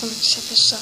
我们吃的少